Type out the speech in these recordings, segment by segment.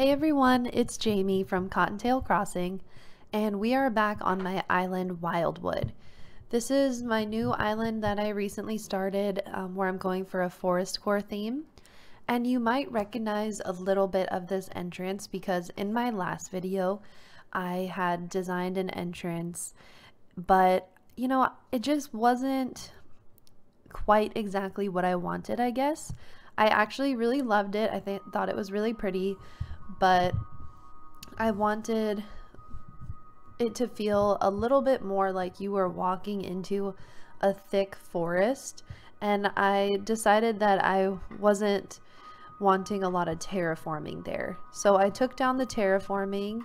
Hey everyone, it's Jamie from Cottontail Crossing, and we are back on my island Wildwood. This is my new island that I recently started um, where I'm going for a forest core theme. And you might recognize a little bit of this entrance because in my last video, I had designed an entrance, but you know, it just wasn't quite exactly what I wanted, I guess. I actually really loved it. I th thought it was really pretty, but I wanted it to feel a little bit more like you were walking into a thick forest and I decided that I wasn't wanting a lot of terraforming there. So I took down the terraforming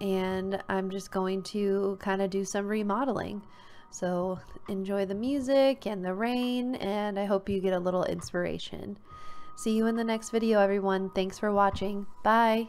and I'm just going to kind of do some remodeling. So enjoy the music and the rain and I hope you get a little inspiration. See you in the next video, everyone. Thanks for watching. Bye.